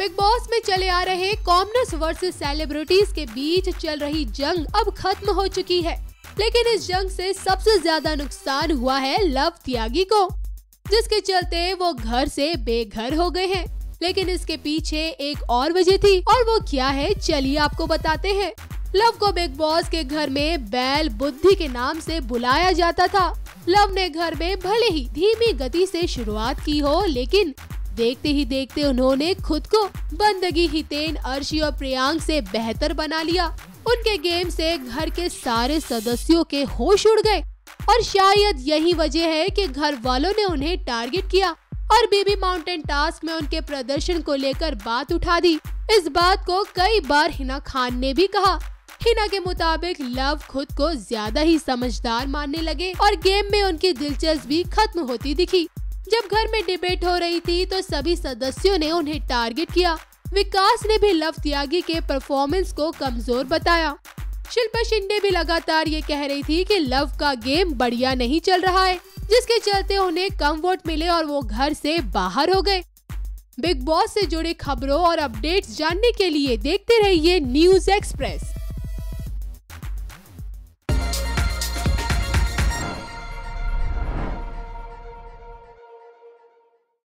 Big boss में चले आ रहे कॉमनर्स वर्सेस सेलिब्रिटीज के बीच चल रही जंग अब खत्म हो चुकी है। लेकिन इस जंग से सबसे ज़्यादा नुकसान हुआ है लव त्यागी को, जिसके चलते वो घर से बेघर हो गए हैं। लेकिन इसके पीछे एक और वजह थी, और वो क्या है चलिए आपको बताते हैं। लव को बिग बॉस के घर में बैल बुद्धि के नाम से बुलाया जाता था। लव ने घर में भले ही धीमी गति से शुरुआत की हो, लेकिन देखते ही देखते उन्होंने खुद को बंदगी हितेन अर्शी और प्रियांक से बेहतर बना लिया। उनके गेम से घर के सारे सदस्यों के होश उड़ गए और शायद यही वजह है कि घर वालों ने उन्हें टारगेट किया और बेबी माउंटेन टास्क में उनके प्रदर्शन को लेकर बात उठा दी। इस बात को कई बार हिना खान ने भी कहा। हिना के मुताबिक लव खुद को ज़्यादा ही समझदार मानने लगे और गेम में उनकी दिलचस्पी खत्म होती दिखी। जब घर में डिबेट हो रही थी तो सभी सदस्यों ने उन्हें टारगेट किया। विकास ने भी लव त्यागी के परफॉर्मेंस को कमज़ोर बताया। शिल्पा शिंदे भी लगातार ये कह रही थी कि लव का गेम बढ़िया नहीं चल रहा है, जिसके चलते उन्हें कम वोट मिले और वो घर से बाहर हो गए। बिग बॉस से जुड़े खबरों और अपडेट्स जानने के लिए देखते रहिए न्यूज़ एक्सप्रेस